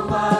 Mama.